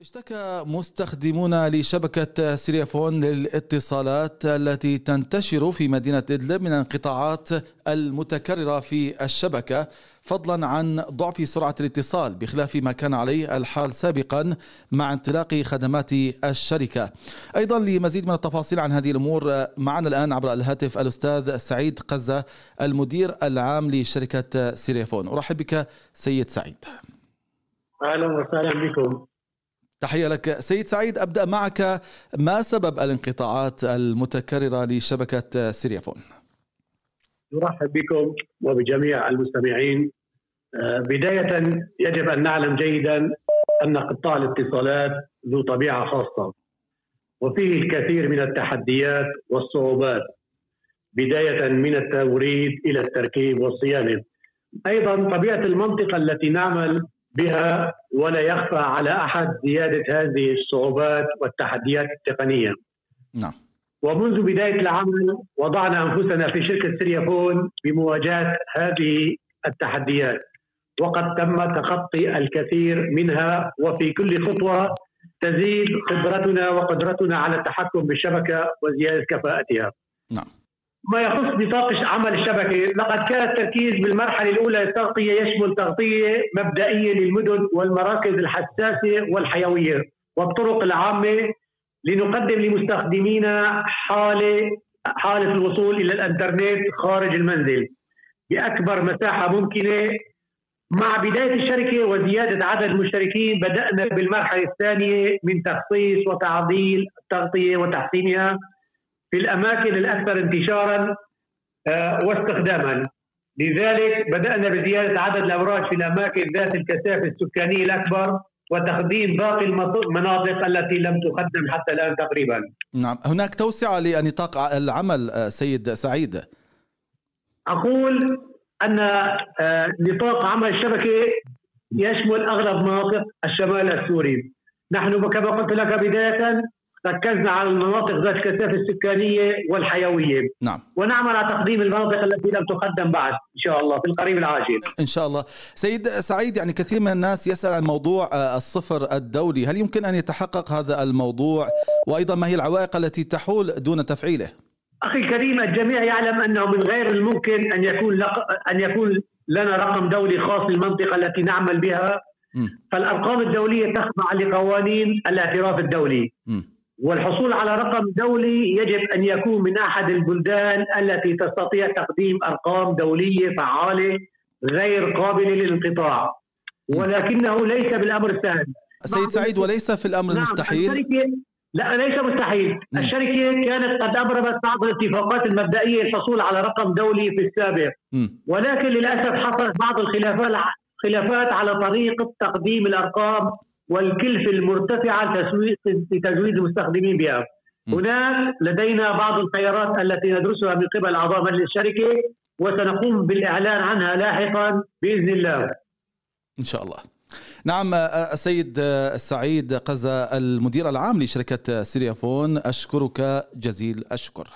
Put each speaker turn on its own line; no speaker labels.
اشتكى مستخدمون لشبكة سيريافون للاتصالات التي تنتشر في مدينة إدلب من الانقطاعات المتكررة في الشبكة فضلا عن ضعف سرعة الاتصال بخلاف ما كان عليه الحال سابقا مع انطلاق خدمات الشركة. أيضا لمزيد من التفاصيل عن هذه الأمور معنا الآن عبر الهاتف الأستاذ سعيد قزة المدير العام لشركة سيريافون أرحب بك سيد سعيد.
أهلا وسهلا بكم.
تحية لك سيد سعيد أبدأ معك. ما سبب الانقطاعات المتكررة لشبكة سيريافون
نرحب بكم وبجميع المستمعين. آه، بداية يجب أن نعلم جيدا أن قطاع الاتصالات ذو طبيعة خاصة وفيه الكثير من التحديات والصعوبات بداية من التوريد إلى التركيب والصيانة. أيضا طبيعة المنطقة التي نعمل بها ولا يخفى على أحد زيادة هذه الصعوبات والتحديات التقنية.
نعم.
ومنذ بداية العمل وضعنا أنفسنا في شركة سريافون بمواجهة هذه التحديات وقد تم تخطي الكثير منها وفي كل خطوة تزيد خبرتنا وقدرتنا على التحكم بالشبكة وزيادة كفاءتها.
نعم.
ما يخص نطاق عمل الشبكة. لقد كان التركيز بالمرحلة الأولى للتغطيه يشمل تغطية مبدئية للمدن والمراكز الحساسة والحيوية والطرق العامة لنقدم لمستخدمينا حالة حالة الوصول إلى الإنترنت خارج المنزل بأكبر مساحة ممكنة. مع بداية الشركة وزيادة عدد المشتركين بدأنا بالمرحلة الثانية من تخصيص وتعديل التغطية وتحسينها. في الأماكن الأكثر انتشارا آه، واستخداما لذلك بدأنا بزيادة عدد الابراج في الأماكن ذات الكثافة السكانية الأكبر وتقديم باقي المناطق التي لم تقدم حتى الآن تقريبا.
نعم، هناك توسعة لنطاق العمل آه، سيد سعيد.
أقول أن آه، نطاق عمل الشبكه يشمل أغلب مناطق الشمال السوري. نحن كما قلت لك بداية ركزنا على المناطق ذات الكثافه السكانية والحيوية.
نعم.
ونعمل على تقديم المناطق التي لم تقدم بعد إن شاء الله في القريب العاجل.
إن شاء الله. سيد سعيد يعني كثير من الناس يسأل عن موضوع آه، الصفر الدولي. هل يمكن أن يتحقق هذا الموضوع؟ وأيضا ما هي العوائق التي تحول دون تفعيله؟
أخي الكريم الجميع يعلم أنه من غير الممكن أن يكون لق... أن يكون لنا رقم دولي خاص للمنطقه التي نعمل بها. م. فالأرقام الدولية تخضع لقوانين الاعتراف الدولي. م. والحصول على رقم دولي يجب أن يكون من أحد البلدان التي تستطيع تقديم أرقام دولية فعالة غير قابلة للانقطاع. ولكنه ليس بالأمر السهل.
سيد سعيد وليس في الأمر نعم المستحيل؟
لا ليس مستحيل. م. الشركة كانت قد أبرمت بعض الاتفاقات المبدئية للحصول على رقم دولي في السابق. م. ولكن للأسف حصلت بعض الخلافات خلافات على طريقة تقديم الأرقام والكلفة المرتفعة لتزويد المستخدمين بها. هناك لدينا بعض الخيارات التي ندرسها من قبل أعضاء مجلس الشركة وسنقوم بالإعلان عنها لاحقا بإذن الله.
إن شاء الله. نعم السيد السعيد قزا المدير العام لشركة سيريافون أشكرك جزيل الشكر.